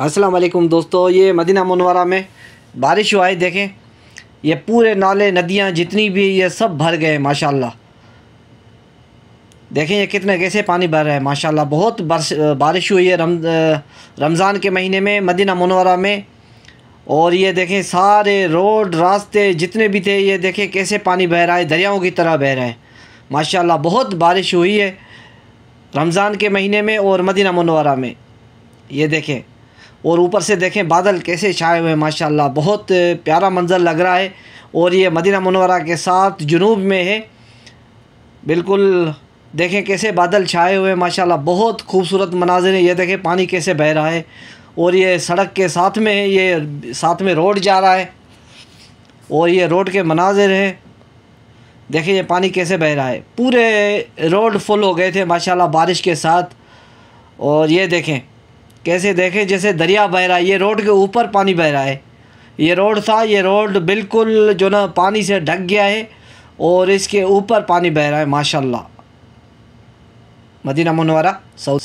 अस्सलाम वालेकुम दोस्तों, ये मदीना मनवरा में बारिश हुआ है, देखें। ये पूरे नाले, नदियाँ जितनी भी ये सब भर गए माशाल्लाह। देखें, ये कितने, कैसे पानी भर रहा है, माशाल्लाह। बहुत बरस बारिश हुई है रम रमज़ान के महीने में, मदीना मनवरा में। और ये देखें, सारे रोड, रास्ते जितने भी थे, ये देखें, कैसे पानी बह रहा है, दरियाओं की तरह बह रहा है। माशाल्लाह, बहुत बारिश हुई है रमज़ान के महीने में और मदीना मनवरा में। ये देखें और ऊपर से देखें बादल कैसे छाए हुए हैं, माशाल्लाह। बहुत प्यारा मंज़र लग रहा है और ये मदीना मनवरा के साथ जुनूब में है। बिल्कुल देखें कैसे बादल छाए हुए हैं, माशाल्लाह। बहुत खूबसूरत मनाजिर है। ये देखें पानी कैसे बह रहा है और ये सड़क के साथ में है, ये साथ में रोड जा रहा है और ये रोड के मनाजिर हैं। देखें ये पानी कैसे बह रहा है। पूरे रोड फुल हो गए थे, माशाल्लाह, बारिश के साथ। और ये देखें कैसे देखें, जैसे दरिया बह रहा है, ये रोड के ऊपर पानी बह रहा है। ये रोड था, ये रोड बिल्कुल जो ना पानी से ढक गया है और इसके ऊपर पानी बह रहा है, माशाल्लाह। मदीना मुनवरा सऊ